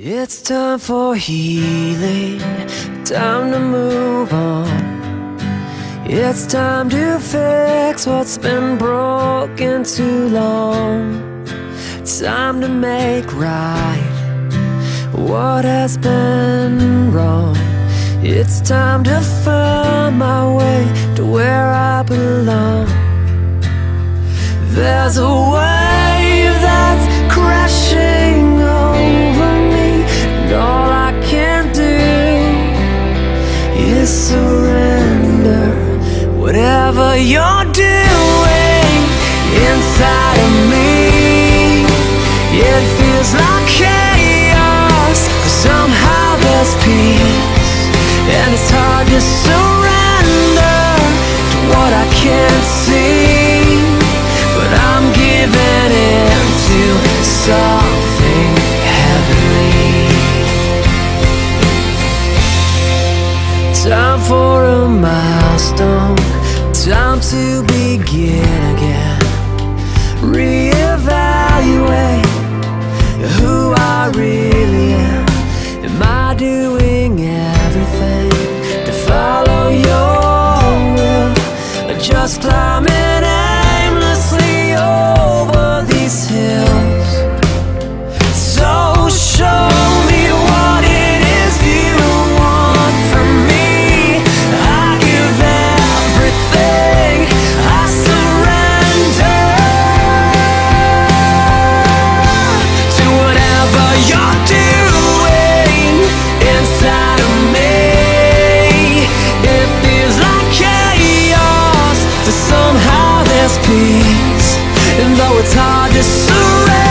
It's time for healing, time to move on. It's time to fix what's been broken too long. Time to make right what has been wrong. It's time to find my way to where I belong. There's a wave surrender. Whatever you're doing inside of me, it feels like chaos. But somehow there's peace, and it's hard to surrender milestone. Time to begin again. Reevaluate who I really am. Am I doing everything to follow your will? Or just play Peace, And though it's hard to surrender